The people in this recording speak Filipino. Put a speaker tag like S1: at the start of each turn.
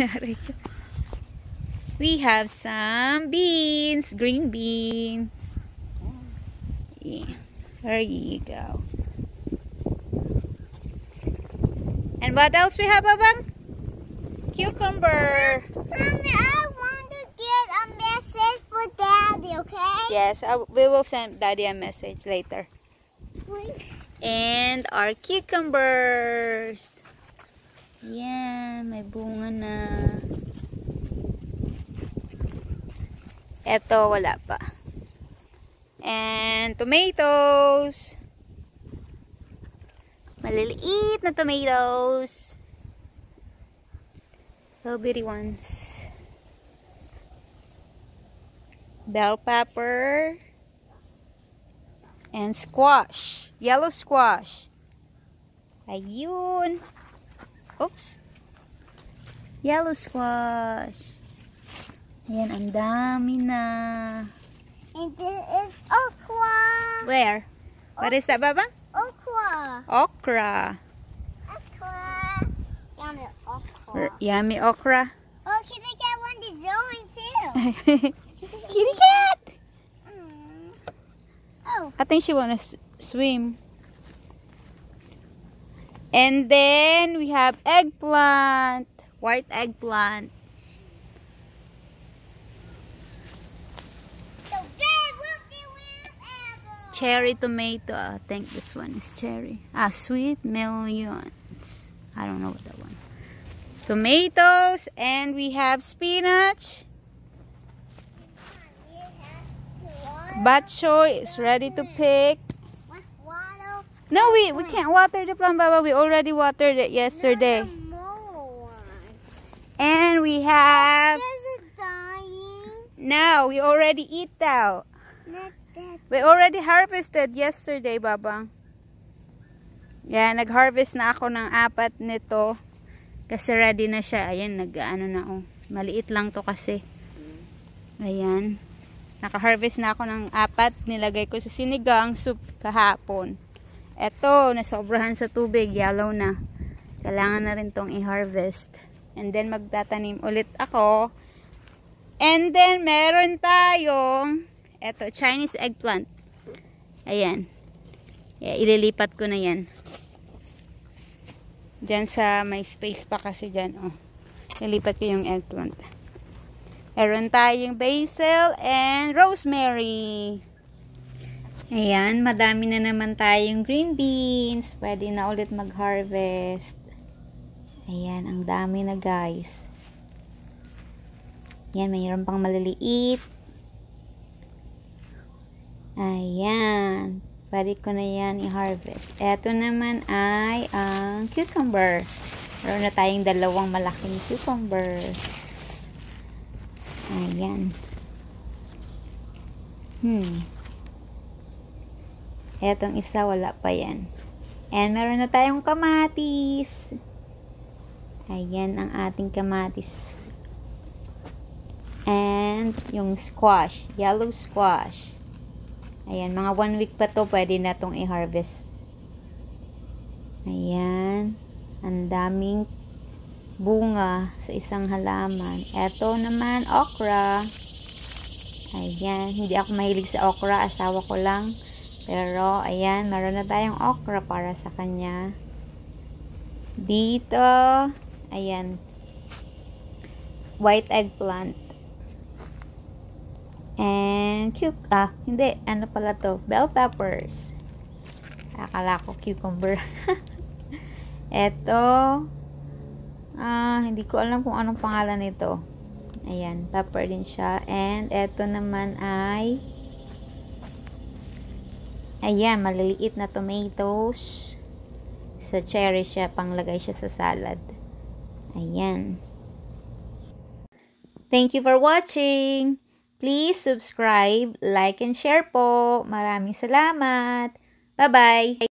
S1: we have some beans, green beans. Yeah. There you go. And what else we have, Babang? Cucumber.
S2: Mommy, I want to get a message for Daddy, okay?
S1: Yes, I, we will send Daddy a message later.
S2: Wait.
S1: And our cucumbers. Yan, may bunga na. Eto, wala pa. And tomatoes. Maliliit na tomatoes. Bitty ones. Bell pepper. And squash. Yellow squash. Ayun. Oops. Yellow squash. Ayan, ang dami na.
S2: And this is okra.
S1: Where? What is that, Baba?
S2: Okra.
S1: Okra.
S2: Okra. Yummy okra.
S1: Yummy okra.
S2: Oh, can I get one to join too?
S1: Kitty cat!
S2: Mm. Oh,
S1: I think she wanna swim. And then we have eggplant. White eggplant.
S2: the big whoopty wham apple.
S1: Cherry tomato. I think this one is cherry. Ah, sweet millions. I don't know what that one. Tomatoes. And we have spinach. Bok choy is ready to pick. No, we, we can't water the plant, Baba. We already watered it yesterday. And we have... No, we already eat
S2: that.
S1: We already harvested yesterday, Babang. Yan, nag-harvest na ako ng apat nito. Kasi ready na siya. Ayan, nag-ano na oh. Maliit lang to kasi. Ayan. Naka-harvest na ako ng apat. Nilagay ko sa sinigang soup kahapon. Eto, nasobrahan sa tubig. Yellow na. Kailangan na rin tong i-harvest. And then, magtatanim ulit ako. And then, meron tayong eto, Chinese eggplant. Ayan. Yeah, ililipat ko na yan. Diyan sa may space pa kasi dyan. Oh. Ililipat ko yung eggplant. Meron tayong basil and rosemary. Ayan, madami na naman tayong green beans. Pwede na ulit mag-harvest. Ayan, ang dami na guys. Ayan, mayroon pang maliliit. Ayan. Pwede ko na yan i-harvest. Ito naman ay ang cucumber. Meron na tayong dalawang malaking cucumbers. Ayan. Hmm. Etong isa, wala pa yan. And meron na tayong kamatis. Ayan ang ating kamatis. And yung squash. Yellow squash. Ayan, mga one week pa to, pwede na tong i-harvest. Ayan. Ang daming bunga sa isang halaman. Ito naman, okra. Ayan, hindi ako mahilig sa okra. Asawa ko lang. Pero, ayan, meron na tayong okra para sa kanya. Dito, ayan, white eggplant. And, cuc ah, hindi, ano pala to? Bell peppers. Akala ko cucumber. Eto, ah, hindi ko alam kung anong pangalan nito. Ayan, pepper din siya. And, eto naman ay, ayan, maliliit na tomatoes. Sa cherry siya, panglagay siya sa salad. Ayan. Thank you for watching! Please subscribe, like, and share po. Maraming salamat. Bye-bye!